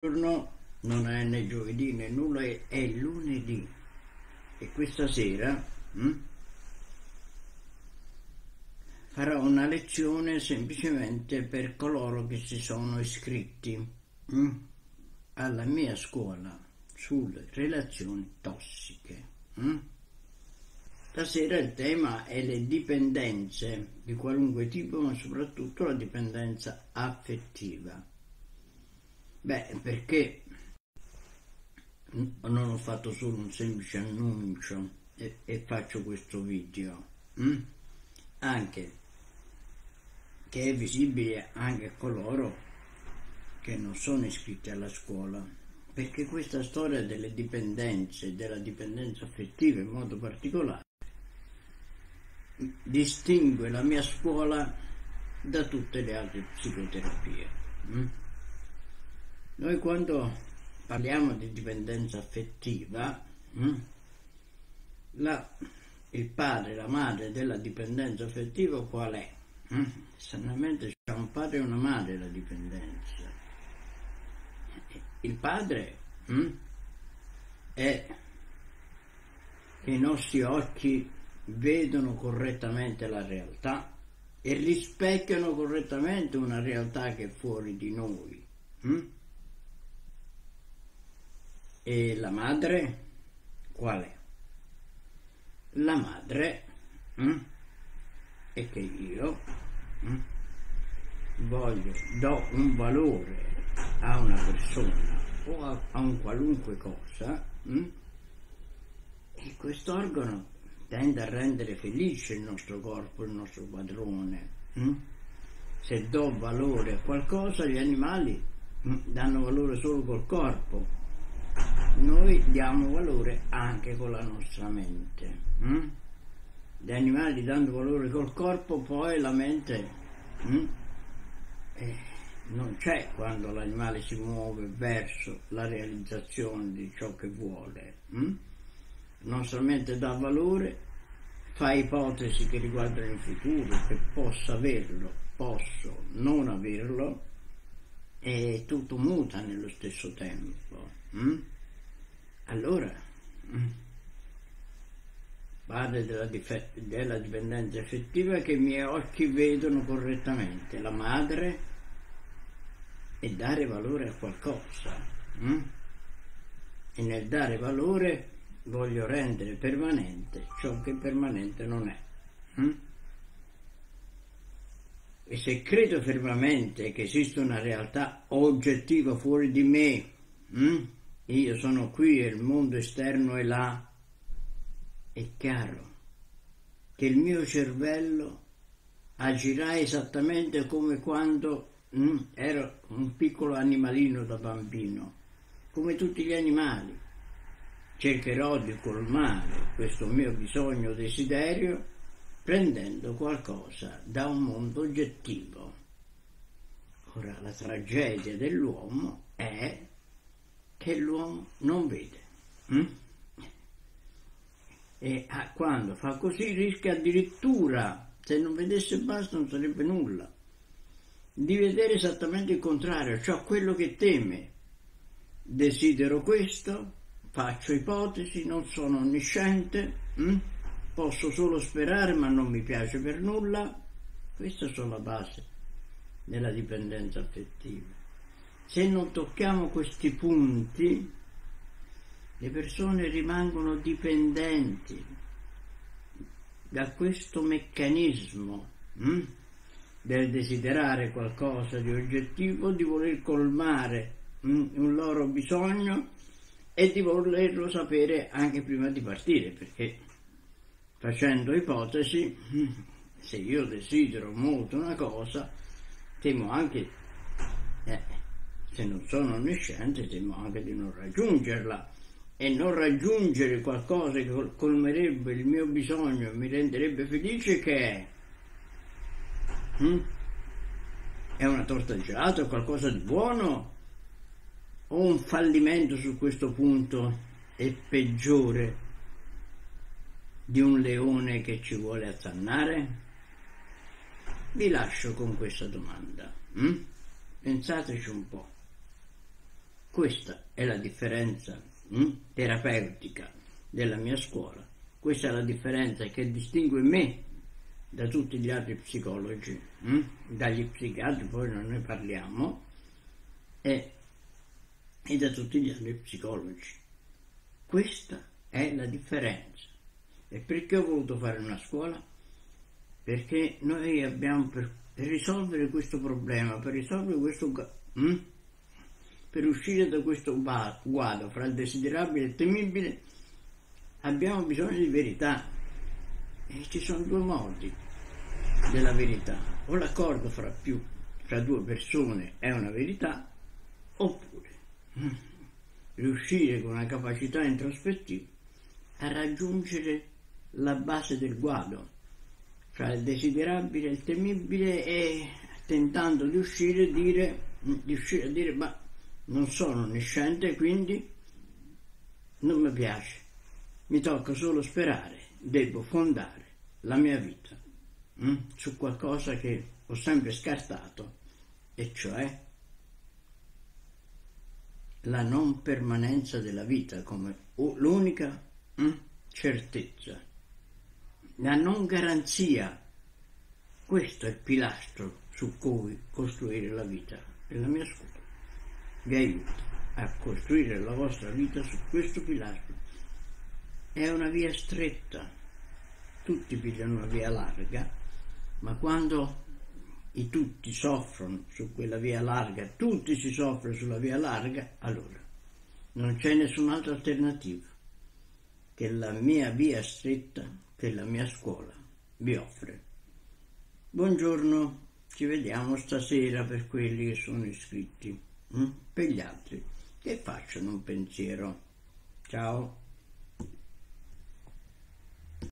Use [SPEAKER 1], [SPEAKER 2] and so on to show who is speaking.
[SPEAKER 1] giorno non è né giovedì né nulla, è, è lunedì. E questa sera hm, farò una lezione semplicemente per coloro che si sono iscritti hm, alla mia scuola sulle relazioni tossiche. Hm. Stasera il tema è le dipendenze di qualunque tipo, ma soprattutto la dipendenza affettiva. Beh, perché non ho fatto solo un semplice annuncio e, e faccio questo video, hm? anche che è visibile anche a coloro che non sono iscritti alla scuola, perché questa storia delle dipendenze, della dipendenza affettiva in modo particolare, distingue la mia scuola da tutte le altre psicoterapie. Hm? Noi quando parliamo di dipendenza affettiva, hm, la, il padre, la madre della dipendenza affettiva qual è? Hm? Essenzialmente c'è un padre e una madre la dipendenza. Il padre hm, è che i nostri occhi vedono correttamente la realtà e rispecchiano correttamente una realtà che è fuori di noi. E la madre qual è? La madre hm, è che io hm, voglio, do un valore a una persona o a, a un qualunque cosa hm, e quest'organo tende a rendere felice il nostro corpo, il nostro padrone. Se do valore a qualcosa, gli animali danno valore solo col corpo, noi diamo valore anche con la nostra mente. Hm? Gli animali dando valore col corpo, poi la mente hm? eh, non c'è quando l'animale si muove verso la realizzazione di ciò che vuole. Hm? La nostra mente dà valore, fa ipotesi che riguardano il futuro, che possa averlo, posso non averlo, e tutto muta nello stesso tempo. Allora, padre della, della, dipendenza effettiva che i miei occhi vedono correttamente, la madre è dare valore a qualcosa. Hm? E nel dare valore voglio rendere permanente ciò che permanente non è. Hm? E se credo fermamente che esiste una realtà oggettiva fuori di me, hm? Io sono qui e il mondo esterno è là, è chiaro che il mio cervello agirà esattamente come quando hm, ero un piccolo animalino da bambino, come tutti gli animali. Cercherò di colmare questo mio bisogno desiderio prendendo qualcosa da un mondo oggettivo. Ora la tragedia dell'uomo è che l'uomo non vede. Hm? E ah, quando fa così rischia addirittura, se non vedesse basta non sarebbe nulla, di vedere esattamente il contrario, cioè quello che teme. Desidero questo, faccio ipotesi, non sono onnisciente, hm? posso solo sperare ma non mi piace per nulla. Questa sono la base della dipendenza affettiva. Se non tocchiamo questi punti, le persone rimangono dipendenti da questo meccanismo hm? del desiderare qualcosa di oggettivo, di voler colmare hm, un loro bisogno e di volerlo sapere anche prima di partire, perché facendo ipotesi, hm, se io desidero molto una cosa, temo anche eh, se non sono onnisciente temo anche di non raggiungerla e non raggiungere qualcosa che colmerebbe il mio bisogno e mi renderebbe felice che è? Hm? È una torta di gelato? Qualcosa di buono? O un fallimento su questo punto è peggiore di un leone che ci vuole attannare? Vi lascio con questa domanda. Hm? Pensateci un po'. Questa è la differenza hm, terapeutica della mia scuola. Questa è la differenza che distingue me da tutti gli altri psicologi, hm? dagli psichiatri, poi non ne parliamo, e, e da tutti gli altri psicologi. Questa è la differenza. E perché ho voluto fare una scuola? Perché noi abbiamo per, per risolvere questo problema, per risolvere questo... Hm? Per uscire da questo guado fra il desiderabile e il temibile, abbiamo bisogno di verità. E ci sono due modi della verità. O l'accordo fra, più, fra due persone è una verità, oppure mm, riuscire con una capacità introspettiva a raggiungere la base del guado fra il desiderabile e il temibile e tentando di uscire, dire, di uscire a dire ma non sono onnisciente quindi non mi piace mi tocca solo sperare devo fondare la mia vita hm? su qualcosa che ho sempre scartato e cioè la non permanenza della vita come l'unica hm? certezza la non garanzia questo è il pilastro su cui costruire la vita e la mia scuola vi aiuta a costruire la vostra vita su questo pilastro. È una via stretta, tutti pigliano una via larga, ma quando i tutti soffrono su quella via larga, tutti si soffre sulla via larga, allora non c'è nessun'altra alternativa che la mia via stretta, che la mia scuola vi offre. Buongiorno, ci vediamo stasera per quelli che sono iscritti. Per gli altri che facciano un pensiero. Ciao.